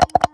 you